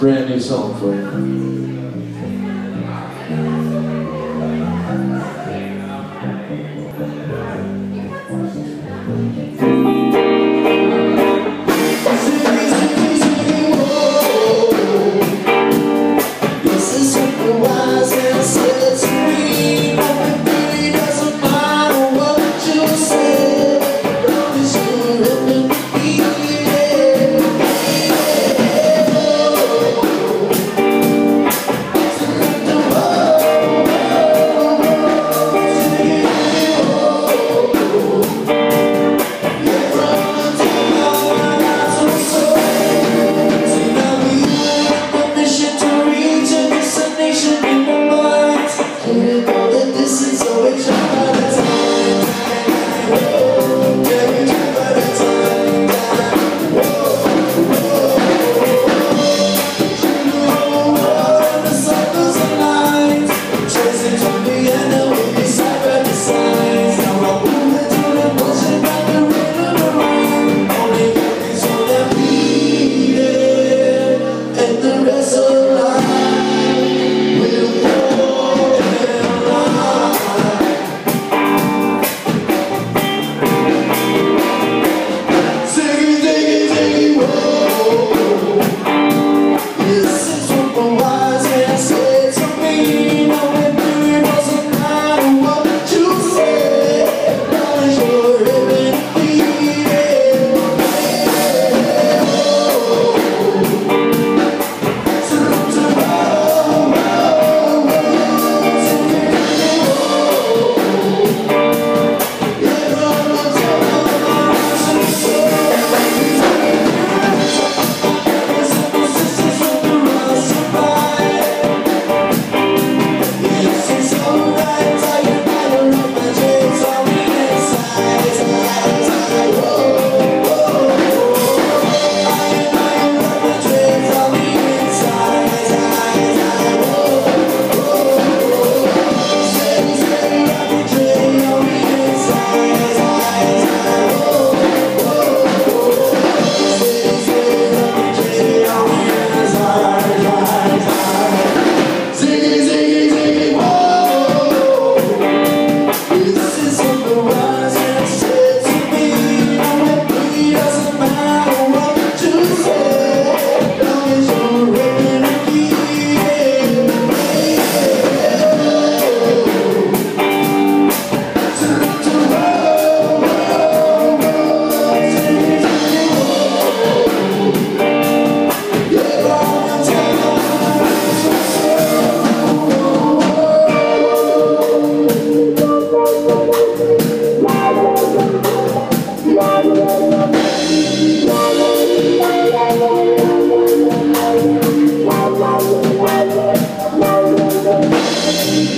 brand new song for you.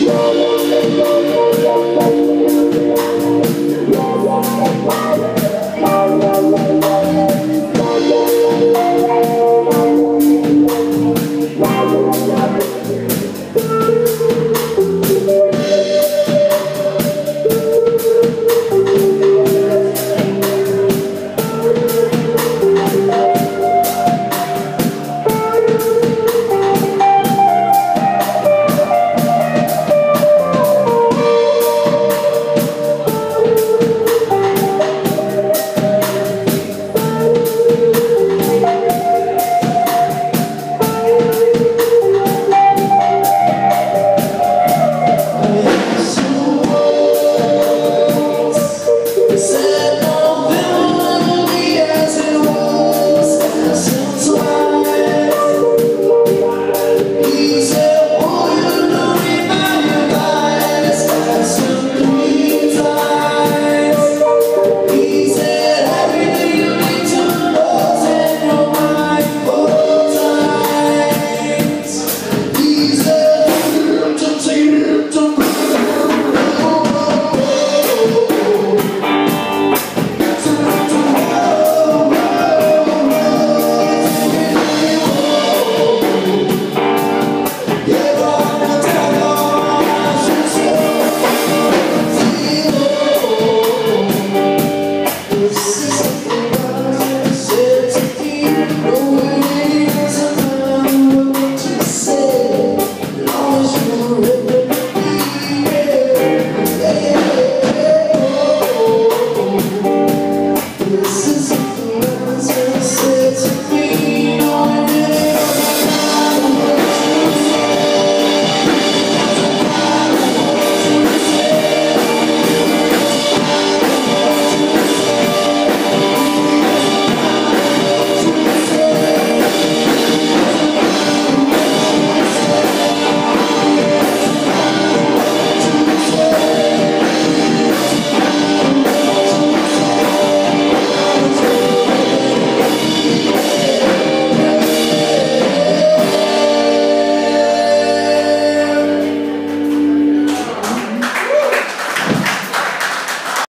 那么